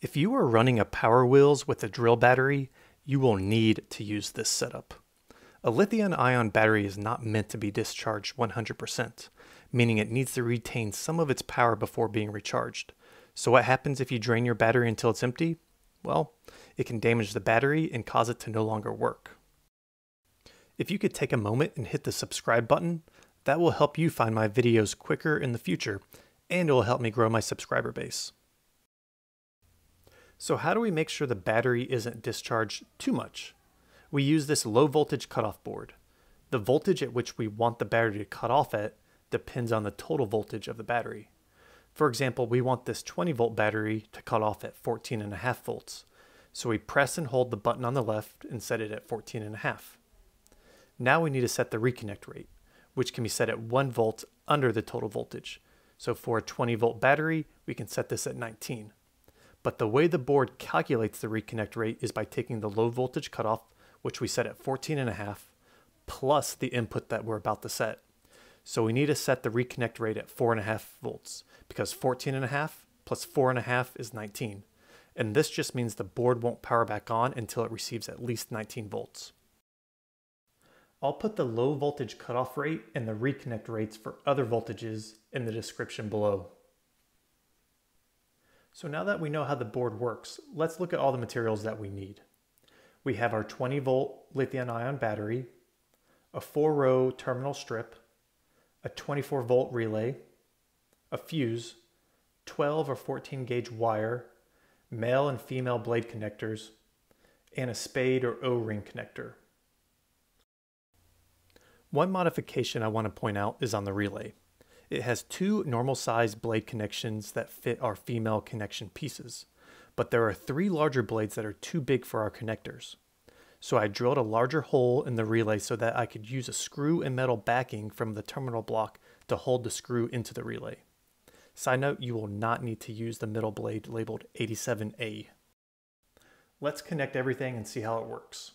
If you are running a Power Wheels with a drill battery, you will need to use this setup. A lithium ion battery is not meant to be discharged 100%, meaning it needs to retain some of its power before being recharged. So what happens if you drain your battery until it's empty? Well, it can damage the battery and cause it to no longer work. If you could take a moment and hit the subscribe button, that will help you find my videos quicker in the future and it will help me grow my subscriber base. So how do we make sure the battery isn't discharged too much? We use this low voltage cutoff board. The voltage at which we want the battery to cut off at depends on the total voltage of the battery. For example, we want this 20 volt battery to cut off at 14.5 volts. So we press and hold the button on the left and set it at 14.5. Now we need to set the reconnect rate, which can be set at 1 volt under the total voltage. So for a 20 volt battery, we can set this at 19. But the way the board calculates the reconnect rate is by taking the low voltage cutoff, which we set at 14.5, plus the input that we're about to set. So we need to set the reconnect rate at 4.5 volts because 14.5 plus 4.5 is 19. And this just means the board won't power back on until it receives at least 19 volts. I'll put the low voltage cutoff rate and the reconnect rates for other voltages in the description below. So now that we know how the board works, let's look at all the materials that we need. We have our 20 volt lithium ion battery, a four row terminal strip, a 24 volt relay, a fuse, 12 or 14 gauge wire, male and female blade connectors, and a spade or O-ring connector. One modification I want to point out is on the relay. It has two normal size blade connections that fit our female connection pieces, but there are three larger blades that are too big for our connectors. So I drilled a larger hole in the relay so that I could use a screw and metal backing from the terminal block to hold the screw into the relay. Side note, you will not need to use the middle blade labeled 87A. Let's connect everything and see how it works.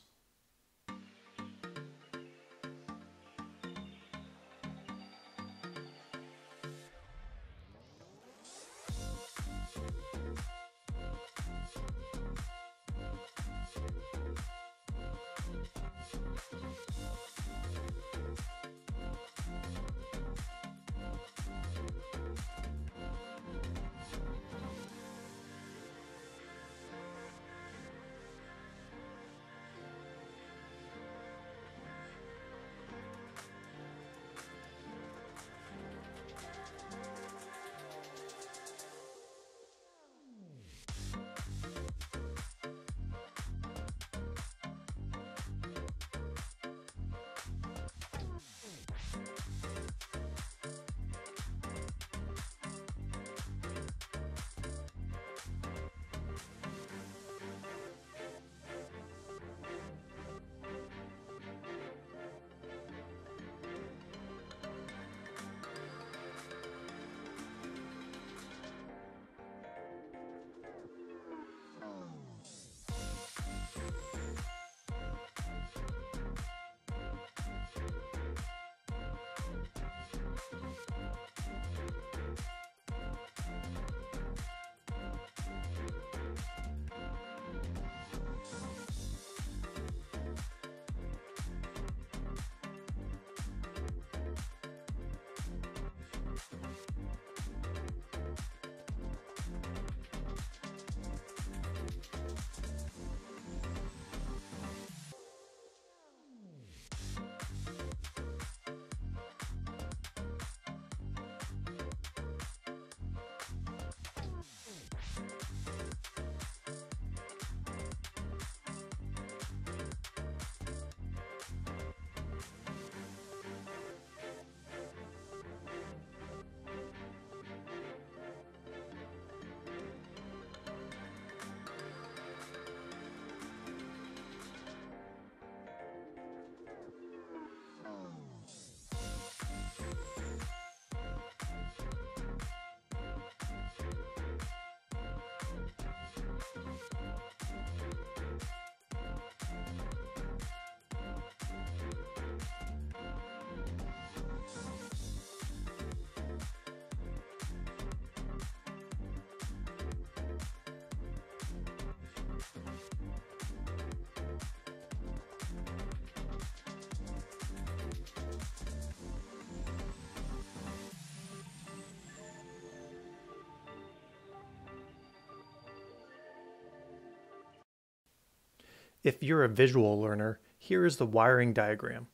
If you're a visual learner, here is the wiring diagram.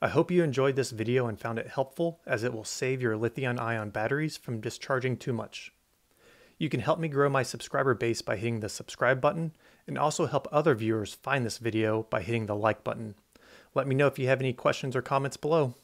I hope you enjoyed this video and found it helpful as it will save your lithium ion batteries from discharging too much. You can help me grow my subscriber base by hitting the subscribe button and also help other viewers find this video by hitting the like button. Let me know if you have any questions or comments below.